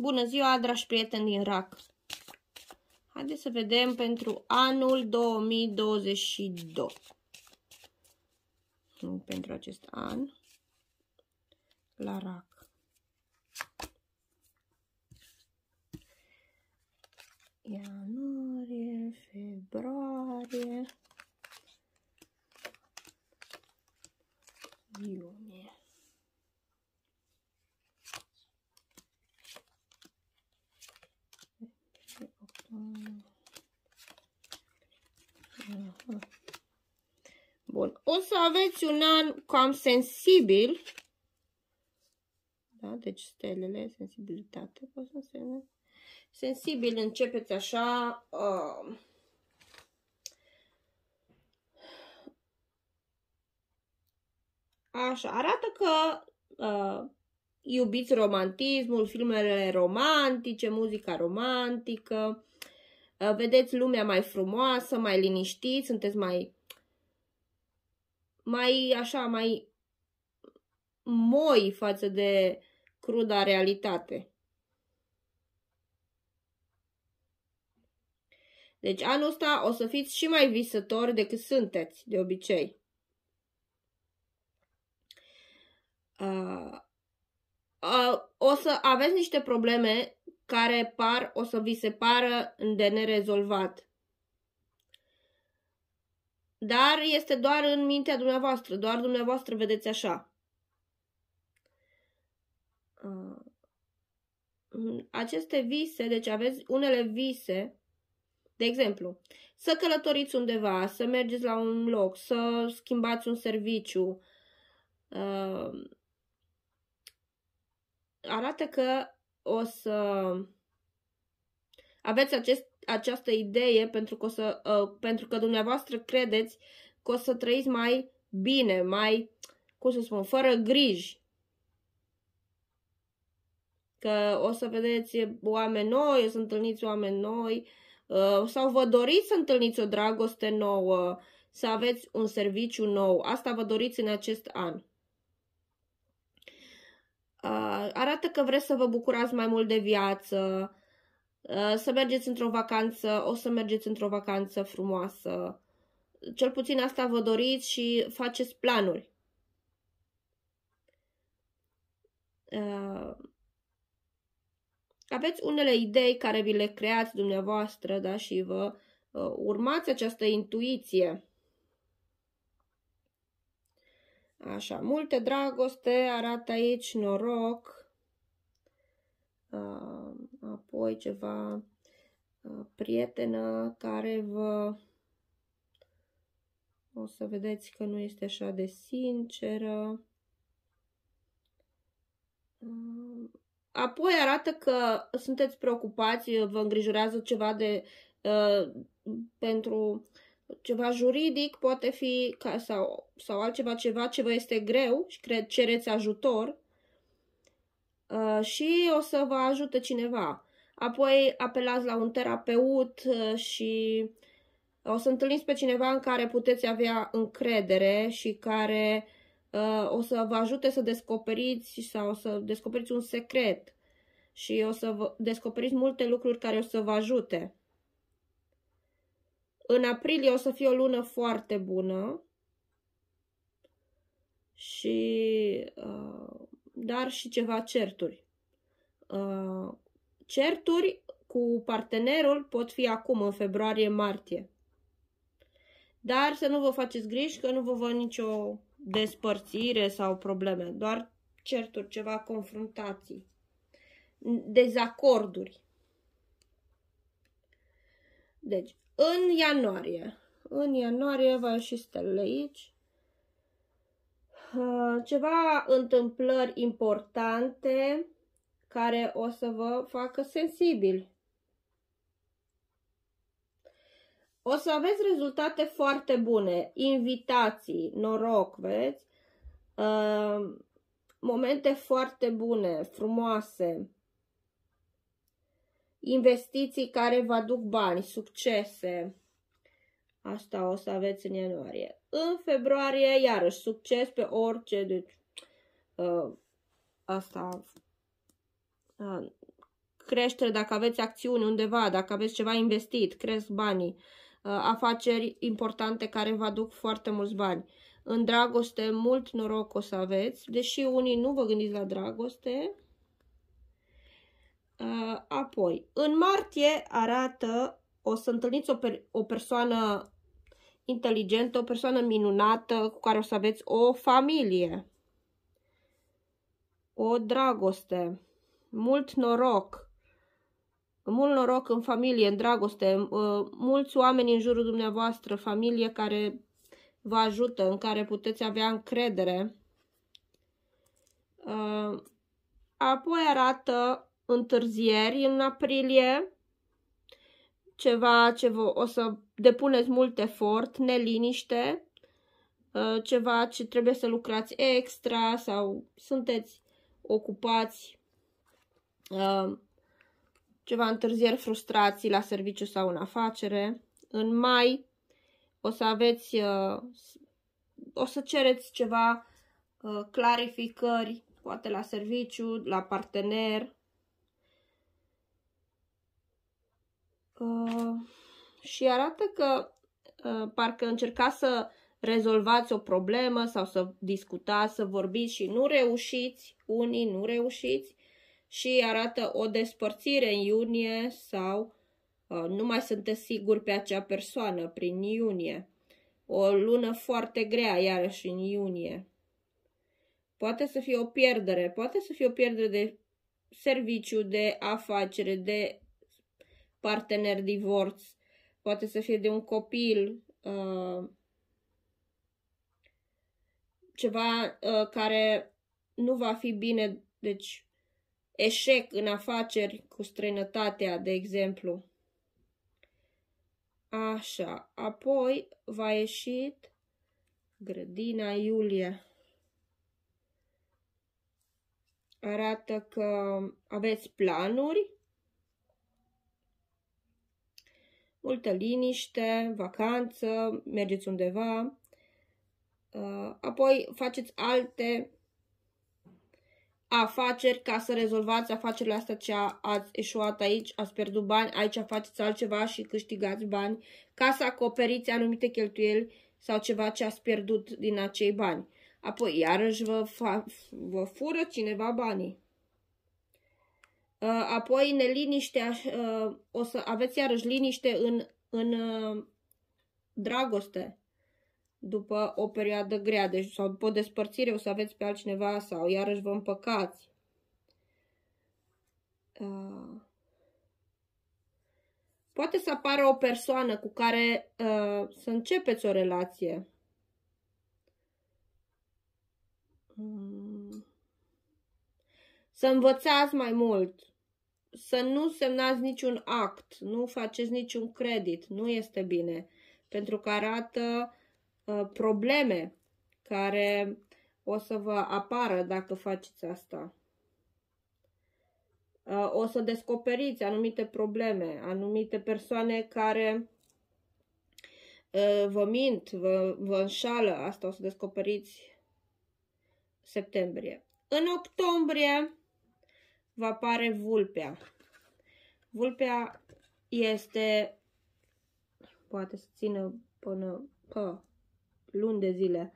Bună ziua, dragi prieteni din RAC! Haideți să vedem pentru anul 2022. Pentru acest an la RAC. Ianuarie, februarie, iunie. Bun. O să aveți un an cam sensibil. Da? Deci stelele, sensibilitate, pot să însemne. Sensibil începeți așa... Uh, așa, arată că uh, iubiți romantismul, filmele romantice, muzica romantică, uh, vedeți lumea mai frumoasă, mai liniștit, sunteți mai, mai așa, mai moi față de cruda realitate. Deci anul ăsta o să fiți și mai visători decât sunteți de obicei. Uh, uh, o să aveți niște probleme care par, o să vi se pară de nerezolvat. Dar este doar în mintea dumneavoastră, doar dumneavoastră vedeți așa. Uh, aceste vise, deci aveți unele vise, de exemplu, să călătoriți undeva, să mergeți la un loc, să schimbați un serviciu, uh, arată că o să aveți acest, această idee pentru că, o să, uh, pentru că dumneavoastră credeți că o să trăiți mai bine, mai, cum să spun, fără griji. Că o să vedeți oameni noi, o să întâlniți oameni noi, uh, sau vă doriți să întâlniți o dragoste nouă, să aveți un serviciu nou. Asta vă doriți în acest an. Uh, arată că vreți să vă bucurați mai mult de viață, uh, să mergeți într-o vacanță, o să mergeți într-o vacanță frumoasă. Cel puțin asta vă doriți și faceți planuri. Uh, aveți unele idei care vi le creați dumneavoastră da, și vă uh, urmați această intuiție. Așa, multe dragoste, arată aici noroc, uh, apoi ceva uh, prietenă care vă... O să vedeți că nu este așa de sinceră. Uh, apoi arată că sunteți preocupați, vă îngrijorează ceva de uh, pentru ceva juridic, poate fi ca, sau, sau altceva, ceva ce vă este greu și cred cereți ajutor uh, și o să vă ajute cineva. Apoi apelați la un terapeut uh, și o să întâlniți pe cineva în care puteți avea încredere și care uh, o să vă ajute să descoperiți sau să descoperiți un secret și o să vă descoperiți multe lucruri care o să vă ajute. În aprilie o să fie o lună foarte bună. Și, uh, dar și ceva certuri. Uh, certuri cu partenerul pot fi acum, în februarie-martie. Dar să nu vă faceți griji că nu vă văd nicio despărțire sau probleme. Doar certuri, ceva confruntații. Dezacorduri. Deci, în ianuarie. În ianuarie va ieși stelele aici. Uh, ceva întâmplări importante care o să vă facă sensibili. O să aveți rezultate foarte bune, invitații, noroc, vedeți? Uh, momente foarte bune, frumoase investiții care vă aduc bani, succese. Asta o să aveți în ianuarie. În februarie, iarăși, succes pe orice. Deci, uh, asta uh, creștere, dacă aveți acțiuni undeva, dacă aveți ceva investit, cresc banii, uh, afaceri importante care vă aduc foarte mulți bani. În dragoste, mult noroc o să aveți, deși unii nu vă gândiți la dragoste. Uh, apoi, în martie arată, o să întâlniți o, per o persoană inteligentă, o persoană minunată cu care o să aveți o familie, o dragoste, mult noroc, mult noroc în familie, în dragoste, uh, mulți oameni în jurul dumneavoastră, familie care vă ajută, în care puteți avea încredere. Uh, apoi arată întârzieri în aprilie, ceva ce vă, o să depuneți mult efort, neliniște, uh, ceva ce trebuie să lucrați extra sau sunteți ocupați, uh, ceva întârzieri, frustrații la serviciu sau în afacere. În mai o să aveți, uh, o să cereți ceva clarificări, poate la serviciu, la partener, Uh, și arată că uh, parcă încercați să rezolvați o problemă sau să discutați, să vorbiți și nu reușiți, unii nu reușiți și arată o despărțire în iunie sau uh, nu mai sunteți siguri pe acea persoană prin iunie. O lună foarte grea iarăși în iunie. Poate să fie o pierdere, poate să fie o pierdere de serviciu, de afacere, de partener divorț, poate să fie de un copil, uh, ceva uh, care nu va fi bine, deci eșec în afaceri cu străinătatea, de exemplu. Așa, apoi va ieșit grădina Iulie. Arată că aveți planuri multă liniște, vacanță, mergeți undeva, uh, apoi faceți alte afaceri ca să rezolvați afacerile astea ce ați eșuat aici, ați pierdut bani, aici faceți altceva și câștigați bani ca să acoperiți anumite cheltuieli sau ceva ce ați pierdut din acei bani. Apoi, iarăși vă, vă fură cineva banii. Uh, apoi neliniștea, uh, o să aveți iarăși liniște în, în uh, dragoste după o perioadă grea, deci sau după o despărțire o să aveți pe altcineva sau iarăși vă împăcați. Poate să apară o persoană cu care uh, să începeți o relație. Mm. Să învățați mai mult să nu semnați niciun act, nu faceți niciun credit, nu este bine, pentru că arată uh, probleme care o să vă apară dacă faceți asta. Uh, o să descoperiți anumite probleme, anumite persoane care uh, vă mint, vă, vă înșală, asta o să descoperiți septembrie. În octombrie vă apare vulpea. Vulpea este, poate să țină până pă, luni de zile.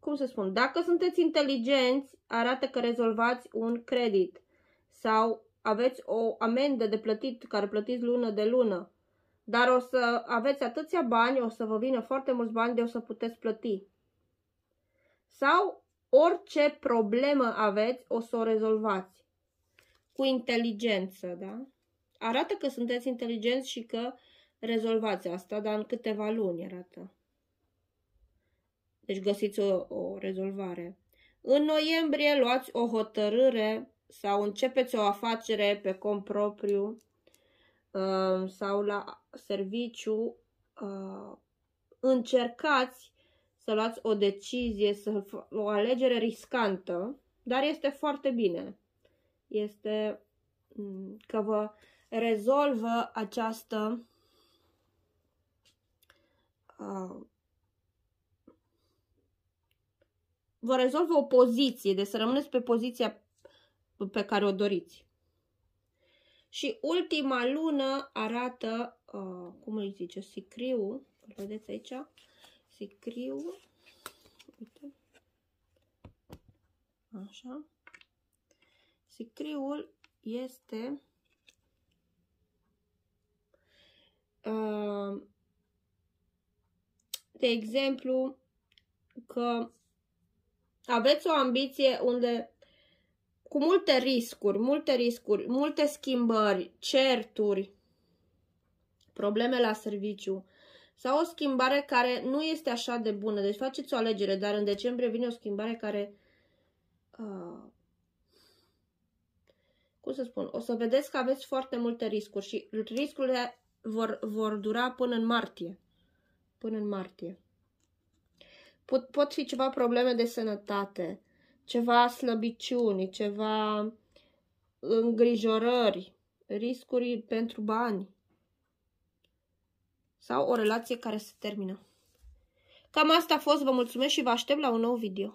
Cum să spun? Dacă sunteți inteligenți, arată că rezolvați un credit sau aveți o amendă de plătit care plătiți lună de lună. Dar o să aveți atâția bani, o să vă vină foarte mulți bani de o să puteți plăti. Sau orice problemă aveți, o să o rezolvați. Cu inteligență, da? Arată că sunteți inteligenți și că rezolvați asta, dar în câteva luni arată. Deci găsiți o, o rezolvare. În noiembrie luați o hotărâre sau începeți o afacere pe cont propriu uh, sau la serviciu. Uh, încercați să luați o decizie, să o alegere riscantă, dar este foarte bine. Este mm, că vă rezolvă această uh, vă rezolvă o poziție, de să rămâneți pe poziția pe care o doriți. Și ultima lună arată, uh, cum îi zice, sicriu, îl vedeți aici, sicriu, uite, așa, sicriul este uh, de exemplu că aveți o ambiție unde cu multe riscuri, multe riscuri, multe schimbări, certuri, probleme la serviciu sau o schimbare care nu este așa de bună. Deci faceți o alegere, dar în decembrie vine o schimbare care uh, cum să spun, o să vedeți că aveți foarte multe riscuri și riscurile vor, vor dura până în martie. Până în martie. Pot, pot fi ceva probleme de sănătate, ceva slăbiciuni, ceva îngrijorări, riscuri pentru bani sau o relație care se termină. Cam asta a fost, vă mulțumesc și vă aștept la un nou video.